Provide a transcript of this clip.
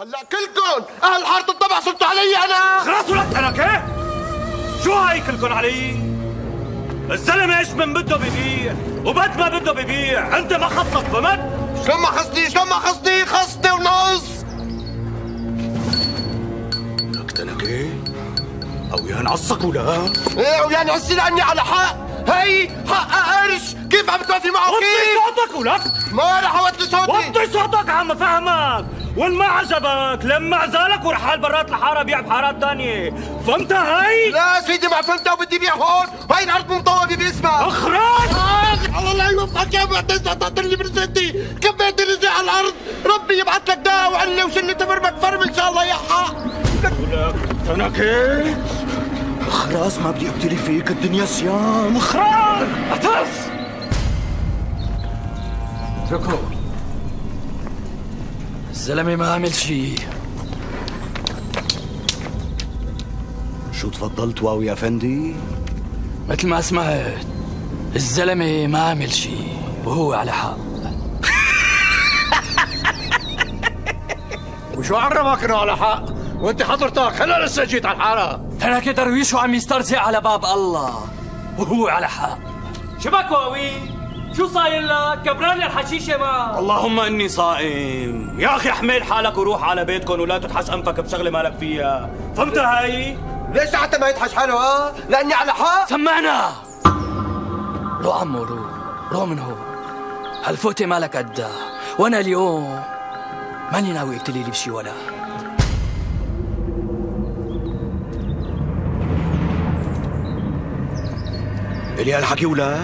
هلا كلكم أهل حارة الطبع صرتوا علي أنا! خلاص ولك أنا كيف؟ شو هاي كلكم علي؟ الزلمة إيش من بده ببيع؟ وبد ما بده ببيع أنت ما خصك فهمت؟ شلون ما خصني شلون ما خصني خصني ونص! لك أنا كيف؟ أو يا نعصك ولا؟ إيه ويا نعسي لأني على حق. هي حق قرش كيف عم توفي معه؟ وطي كيف؟ صوتك ولك ما رح أوطي صوتي. وطي صوتك عم فهمك. وان ما عجبك لما عزالك ورحال برات الحارة بيع بحارات تانية فهمت هاي؟ لا سيدي ما فهمتها وبدي بيع هون. وهي الأرض مطوبه باسمها أخرج! آه، الله يوفقك يا معتز قطعت لي برزتي كبيت رزقي على الأرض؟ ربي يبعث لك داء وعلي وشلة فرمك فرم إن شاء الله يا حق ولك أنا كيف؟ خلاص ما بدي أبتلي فيك. الدنيا صيام. أخرج! اعتز اتركه الزلمة ما عمل شي شو تفضلت واو يا فندي؟ مثل ما سمعت الزلمة ما عمل شي وهو على حق. وشو عرفك إنه على حق؟ وأنت حضرتك؟ هلا لسه جيت على الحارة. ترك درويش وعم يسترزق على باب الله وهو على حق. شبك واوي. شو صاير لك كبران لي الحشيشه ما. اللهم إني صائم. يا أخي احمل حالك وروح على بيتكم ولا تتحش أنفك بشغلة مالك فيها. فهمت هاي ليش حتى ما يتحش حاله ها؟ لأني على حق. سمعنا. رو عمو رو. رو من هون هالفوتة مالك قدها وأنا اليوم ماني ناوي ابتلي لي بشي ولا. إلي هالحكي ولا؟